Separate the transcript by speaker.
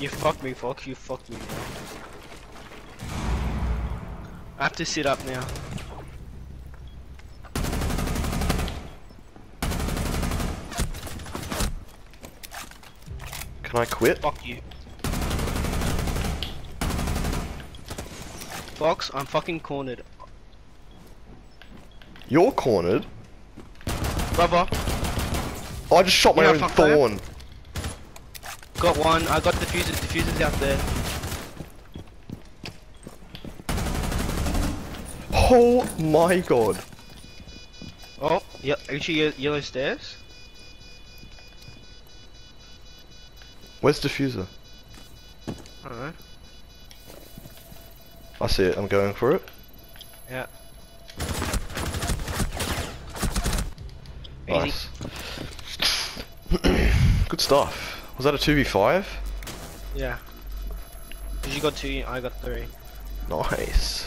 Speaker 1: You fucked me, Fox. You fucked me. I have to sit up now.
Speaker 2: Can I quit?
Speaker 1: Fuck you. Fox, I'm fucking cornered.
Speaker 2: You're cornered.
Speaker 1: Brother,
Speaker 2: I just shot my
Speaker 1: Yeah,
Speaker 2: own
Speaker 1: fuck that. Got one. I got diffusers. Diffusers out there.
Speaker 2: Oh my god.
Speaker 1: Oh, yeah. Actually, ye- yellow stairs.
Speaker 2: Where's diffuser?
Speaker 1: I don't know.
Speaker 2: I see it. I'm going for it.
Speaker 1: Yeah.
Speaker 2: Nice. Good stuff. Was that a 2v5?
Speaker 1: Yeah. 'Cause you got two, I got three.
Speaker 2: Nice.